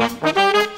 ¡Gracias!